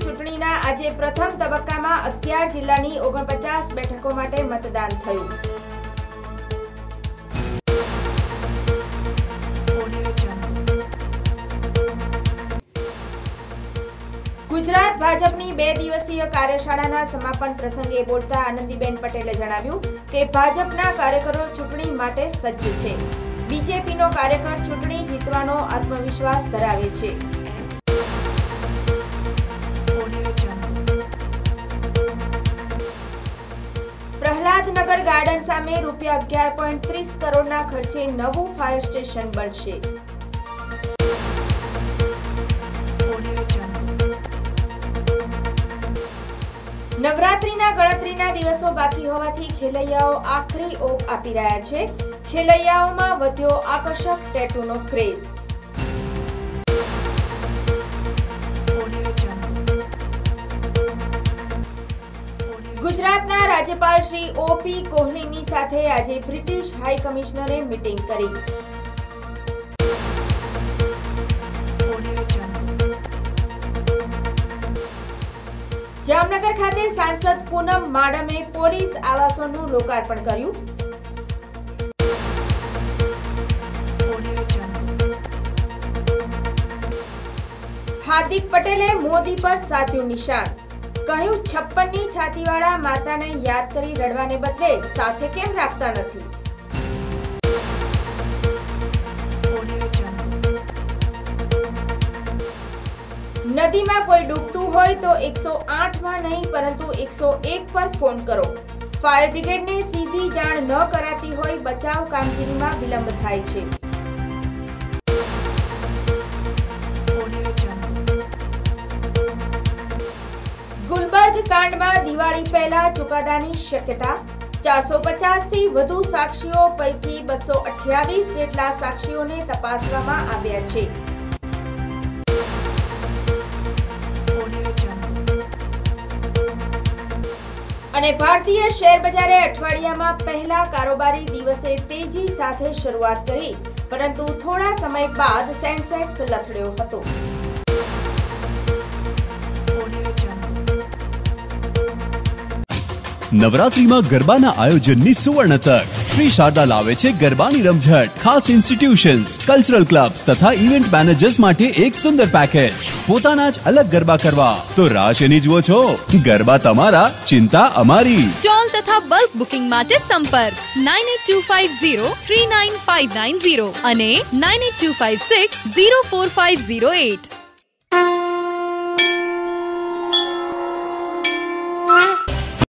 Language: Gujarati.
ચૂંટણીના આજે પ્રથમ તબક્કામાં અગિયાર જિલ્લાની ઓગણપચાસ બેઠકો માટે મતદાન થયું. ગુજરાત ભાજપની બે દિવસીય કાર્યશાળાના સમાપન પ્રસંગે બોલતા આનંદીબેન પટેલે જણાવ્યું કે ભાજપના કાર્યકરો ચૂંટણી માટે સજ્જ છે. બીજેપીનો કાર્યકર ચૂંટણી જીતવાનો આત્મવિશ્વાસ ધરાવે છે. પ્રહલાદનગર ગાર્ડન સામે રૂપિયા અગિયાર પોઈન્ટ ત્રીસ કરોડના ખર્ચે નવું ફાયર સ્ટેશન બનશે. નવરાત્રીના ગણતરીના દિવસો બાકી હોવાથી ખેલૈયાઓ આખરી ઓપ આપી રહ્યા છે. ખેલૈયાઓમાં વધ્યો આકર્ષક ટેટુનો ક્રેઝ ગુજરાતના રાજ્યપાલ શ્રી ઓપી કોહલીની સાથે આજે બ્રિટિશ હાઈ કમિશનરે મીટિંગ કરી. જામનગર ખાતે સાંસદ પૂનમ માડમે પોલીસ આવાસોનું લોકાર્પણ કર્યું. હાર્દિક પટેલે મોદી પર સાધ્યું નિશાન. કહ્યું, છપ્પનની છાતીવાળા માતાને યાદ કરી રડવાને બદલે સાથે કેમ રાખતા નથી? નદીમાં કોઈ ડૂબતું હોય તો એકસો આઠમાં નહીં, પરંતુ એકસો એક પર ફોન કરો. ફાયર બ્રિગેડને સીધી જાણ ન કરાતી હોય, બચાવ કામગીરીમાં વિલંબ થાય છે. ગુલબર્ગ દિવાળી પહેલા ચુકાદાની શક્યતા ચારસો પચાસથી વધુ સાક્ષીઓ પૈકી બસો અઠ્યાવીસ જેટલા સાક્ષીઓને તપાસવામાં આવ્યા છે. અને ભારતીય શેર બજારે અઠવાડિયામાં પહેલા કારોબારી દિવસે તેજી સાથે શરૂઆત કરી, પરંતુ થોડા સમય બાદ સેન્સેક્સ લથડ્યો હતો. નવરાત્રીમાં ગરબાના આયોજનની સુવર્ણ તક. શ્રી શારદા લાવે છે ગરબાની રમઝટ, ખાસ ઇન્સ્ટિટ્યુશન્સ કલ્ચરલ ક્લબ્સ તથા ઇવેન્ટ મેનેજર્સ માટે એક સુંદર પેકેજ પોતાના જ અલગ ગરબા કરવા. તો રાશ એની જુઓ છો. ગરબા તમારા, ચિંતા અમારી. સ્ટોલ તથા બલ્ક બુકિંગ માટે સંપર્ક. Nine eight two five zero three nine five nine zero અને nine eight two five six zero four five zero eight